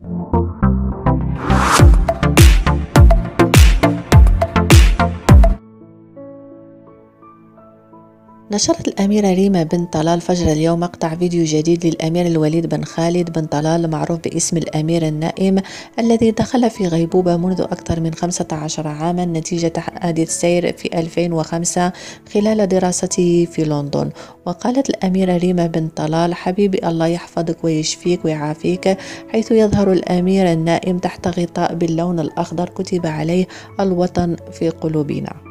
you نشرت الأميرة ريما بن طلال فجر اليوم مقطع فيديو جديد للأمير الوليد بن خالد بن طلال المعروف باسم الأمير النائم الذي دخل في غيبوبة منذ أكثر من 15 عاما نتيجة حادث سير في 2005 خلال دراسته في لندن. وقالت الأميرة ريما بن طلال حبيبي الله يحفظك ويشفيك ويعافيك. حيث يظهر الأمير النائم تحت غطاء باللون الأخضر كتب عليه الوطن في قلوبنا.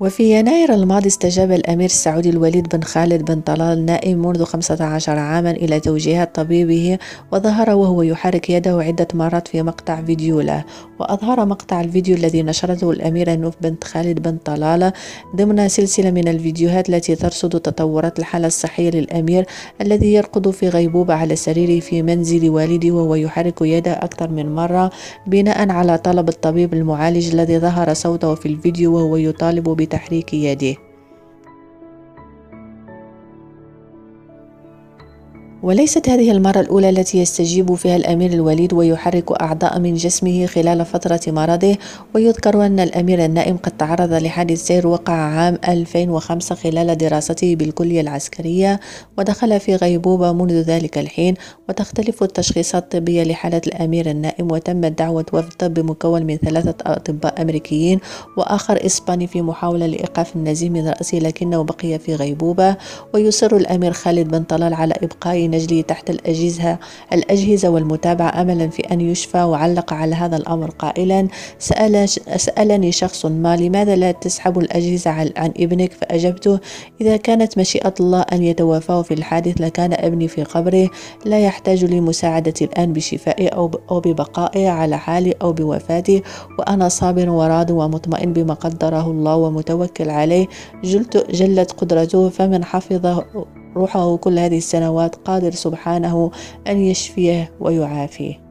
وفي يناير الماضي استجاب الأمير السعودي الوليد بن خالد بن طلال نائم منذ 15 عاما إلى توجيهات طبيبه وظهر وهو يحرك يده عدة مرات في مقطع فيديو له. وأظهر مقطع الفيديو الذي نشرته الأميرة نوف بنت خالد بن طلال ضمن سلسلة من الفيديوهات التي ترصد تطورات الحالة الصحية للأمير الذي يرقد في غيبوبة على سريره في منزل والده وهو يحرك يده أكثر من مرة بناء على طلب الطبيب المعالج الذي ظهر صوته في الفيديو وهو يطالب بتحريك يده وليست هذه المرة الأولى التي يستجيب فيها الأمير الوليد ويحرك أعضاء من جسمه خلال فترة مرضه ويذكر أن الأمير النائم قد تعرض لحادث سير وقع عام 2005 خلال دراسته بالكلية العسكرية ودخل في غيبوبة منذ ذلك الحين وتختلف التشخيصات الطبية لحالة الأمير النائم وتمت دعوة وفد طب مكون من ثلاثة أطباء أمريكيين وآخر إسباني في محاولة لإيقاف النزيف من رأسه لكنه بقي في غيبوبة ويصر الأمير خالد بن طلال على إبقاء نجلي تحت الأجهزة الأجهزة والمتابعة أملا في أن يشفى وعلق على هذا الأمر. قائلا سأل سألني شخص ما لماذا لا تسحب الأجهزة عن ابنك؟ فأجبته إذا كانت مشيئة الله أن يتوفاه في الحادث لكان ابني في قبره لا يحتاج لمساعدتي الآن بشفائه أو ببقائه على حالي أو بوفاته وأنا صابر وراض ومطمئن بما قدره الله ومتوكل عليه. جلت جلت قدرته فمن حفظه روحه كل هذه السنوات قادر سبحانه أن يشفيه ويعافيه.